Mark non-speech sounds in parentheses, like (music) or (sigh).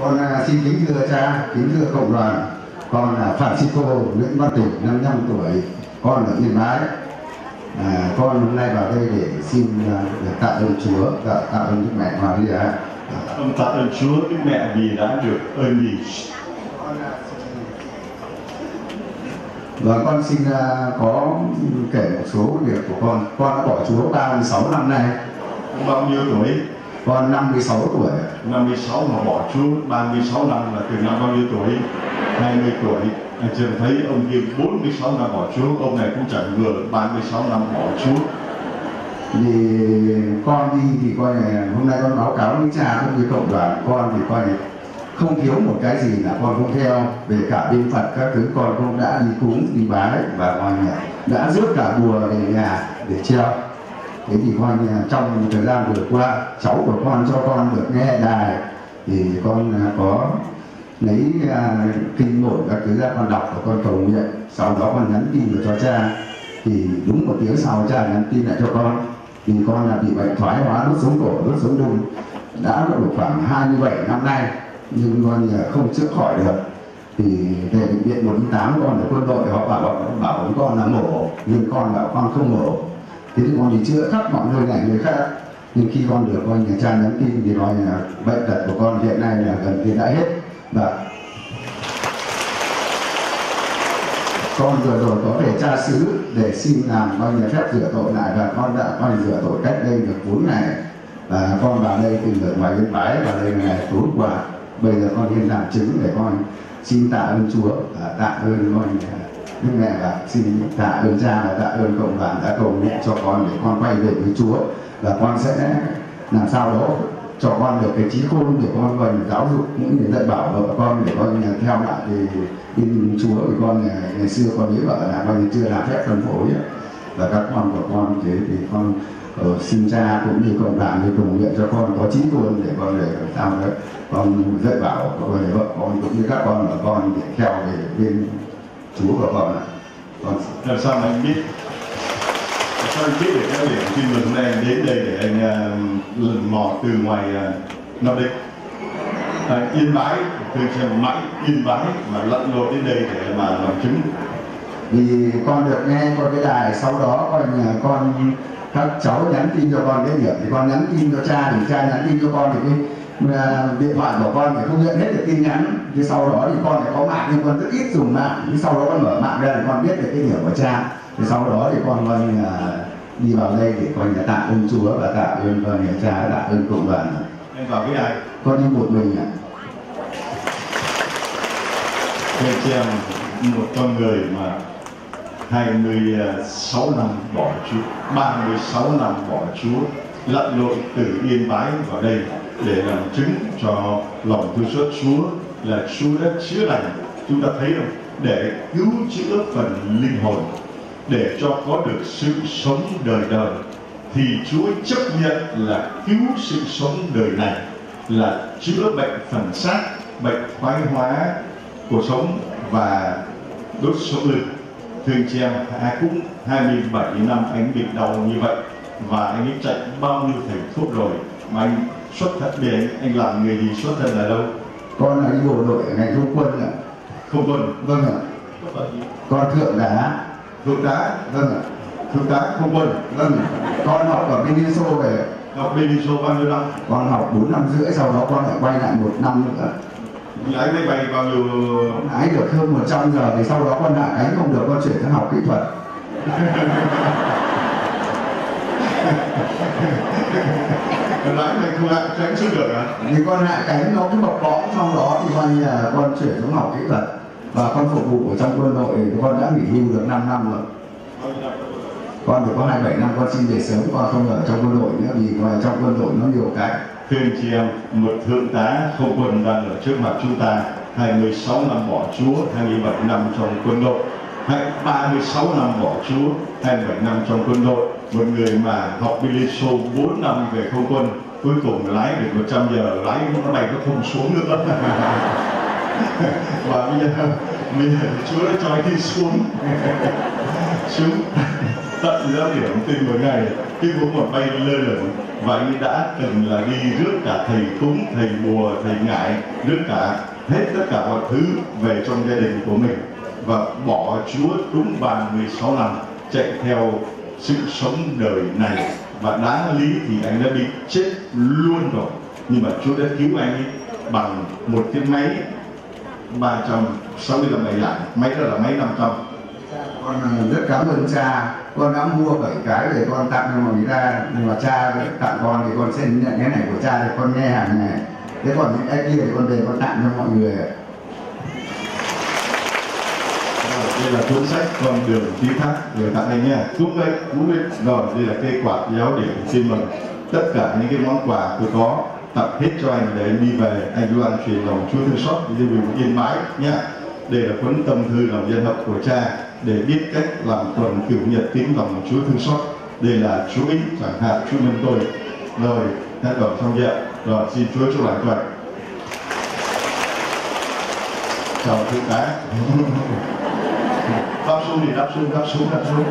Con à, xin kính thưa cha, kính thưa cộng đoàn. Con là Francisco Nguyễn Văn Tùng, 55 tuổi. Con ở Yên Bái. À, con hôm nay vào đây để xin à, được tạ ơn Chúa, tạ, tạ ơn Đức Mẹ Maria. Ông tạ ơn Chúa Đức Mẹ vì đã được ơn gì. Và con xin à, có kể một số việc của con. Con đã bỏ Chúa 36 năm nay. Bao nhiêu tuổi? Con 56 tuổi. 56 mà bỏ Chúa 36 năm là từ năm bao nhiêu tuổi? 20 tuổi. Anh chưa thấy ông kia 46 năm bỏ Chúa, ông này cũng chẳng vừa 36 năm bỏ Chúa. Vì con đi thì coi là hôm nay con báo cáo với cha cũng như cộng đoàn con thì coi là không thiếu một cái gì là con cũng theo về cả bên Phật các thứ con cũng đã đi cúng đi bái và coi là đã rước cả bùa về nhà để treo thế thì coi là trong thời gian vừa qua cháu của con cho con được nghe đài thì con à, có lấy à, kinh nội các thứ ra con đọc và con cầu nguyện. Sau đó con nhắn tin về cho cha. Thì đúng một tiếng sau cha nhắn tin lại cho con. Thì con là bị bệnh thoái hóa đốt sống cổ đốt sống lưng đã được khoảng 27 năm nay nhưng con là không chữa khỏi được. Thì về bệnh viện 108 con ở quân đội họ bảo bảo con là mổ. Nhưng con bảo con không mổ thế thì con thì chữa khắp mọi nơi này người khác. Nhưng khi con được coi nhà cha nhắn tin thì nói là bệnh tật của con hiện nay là gần như đã hết. Và con vừa rồi có về tra xứ để xin làm coi như phép rửa tội lại và con đã coi rửa tội cách đây được 4 ngày. Và con vào đây từ ở ngoài yên bái và đây là ngày tối qua. Bây giờ con nên làm chứng để con xin tạ ơn Chúa và tạ ơn con Đức mẹ là xin tạ ơn cha và tạ ơn cộng đoàn đã cầu nguyện cho con để con quay về với Chúa. Và con sẽ làm sao đó cho con được cái trí khôn để con còn giáo dục những người dạy bảo vợ con để con nhà theo lại thì tin Chúa. Vì con ngày, ngày xưa con lấy vợ là con chưa làm phép phân phối và các con của con thế thì con ở xin cha cũng như cộng đoàn thì cầu nguyện cho con có trí khôn để con để làm sao đấy con dạy bảo con để vợ con cũng như các con của con để theo về bên Chúa của con ạ. con Làm sao mà anh biết? Làm sao anh biết được cái điểm khi mình hôm nay anh đến đây để anh uh, lần mò từ ngoài uh, Nam Định? À, Yên Bái, từ xem mãi Yên Bái mà lặn lội đến đây để mà làm chứng. Vì con được nghe qua cái đài sau đó coi nhà con các cháu nhắn tin cho con cái điểm thì con nhắn tin cho cha thì cha nhắn tin cho con thì cái điện thoại của con thì không nhận hết được tin nhắn. Thì sau đó thì con lại có mạng nhưng con rất ít dùng mạng. Thì sau đó con mở mạng ra thì con biết được cái điểm của cha. Thì sau đó thì con coi như là đi vào đây để coi như tạ ơn Chúa và tạ ơn con nhà cha tạ ơn cộng đoàn Em vào với ai? con đi một mình ạ. Thưa chị em, một con người mà 26 năm bỏ Chúa, 36 năm bỏ Chúa, lặn lội từ Yên Bái vào đây để làm chứng cho lòng thương xót Chúa là Chúa đã chữa lành. Chúng ta thấy không? Để cứu chữa phần linh hồn, để cho có được sự sống đời đời, thì Chúa chấp nhận là cứu sự sống đời này là chữa bệnh phần xác, bệnh thoái hóa cuộc sống và đốt sống lưng thương chị em à, cũng 27 năm anh bị đau như vậy và anh ấy chạy bao nhiêu thầy thuốc rồi mà anh xuất thân để anh, làm người gì xuất thân là đâu? Con là bộ đội ở ngành không quân ạ. Không quân? Vâng ạ. Con thượng đá. Thượng tá vâng ạ. Thượng tá không quân? Vâng con học ở bên Liên Xô về. Học bên đi số bao nhiêu năm? Con học 4 năm rưỡi sau đó con lại quay lại một năm nữa. Lái máy bay bao nhiêu? Lái được hơn 100 giờ thì sau đó con hạ cánh không được con chuyển sang học kỹ thuật (laughs) lái này không lại tránh xuống được à thì con hạ cánh nó cứ bập bõm trong đó thì coi như là con chuyển xuống học kỹ thuật. Và con phục vụ ở trong quân đội thì con đã nghỉ hưu được 5 năm rồi. Con được có 27 năm con xin về sớm con không ở trong quân đội nữa vì ngoài trong quân đội nó nhiều cái. Anh chị em, một thượng tá không quân đang ở trước mặt chúng ta 26 năm bỏ Chúa, 27 năm trong quân đội hay 36 năm bỏ Chúa, 27 năm trong quân đội Một người mà học bên Liên 4 năm về không quân Cuối cùng lái được 100 giờ, lái nó bay nó không xuống nữa. (laughs) Và bây giờ, bây giờ Chúa đã cho anh đi xuống. (laughs) Xuống (laughs) tận ra điểm tin một ngày cái gốm mà bay lơ lửng và anh đã từng là đi rước cả thầy cúng thầy bùa thầy ngại rước cả hết tất cả mọi thứ về trong gia đình của mình và bỏ Chúa đúng 36 năm chạy theo sự sống đời này. Và đáng lý thì anh đã bị chết luôn rồi. Nhưng mà Chúa đã cứu anh ấy bằng một cái máy 365 ngày lại máy đó là máy 500 con à, rất cảm ơn cha. Con đã mua bảy cái để con tặng cho mọi người ta nhưng mà cha tặng con thì con sẽ nhận cái này của cha để con nghe hàng ngày. Thế còn những cái kia thì con về con tặng cho mọi người ạ. Rồi, đây là cuốn sách con đường ký thác người tặng anh nha. Cúc đây, cúc đây, rồi đây là cây quạt giáo điểm. Xin mừng tất cả những cái món quà tôi có tặng hết cho anh để anh đi về. Anh luôn truyền lòng Chúa thương xót. Đi về yên bái nhá đây là cuốn tâm thư lòng dân học của cha để biết cách làm tuần cửu nhật tín lòng Chúa thương xót. Đây là chú ý chẳng hạn chú minh tôi. Rồi hát đọc xong dạ rồi xin Chúa chúc lành cho chào thượng tá. (laughs) đáp xuống thì đáp xuống đáp xuống đáp xuống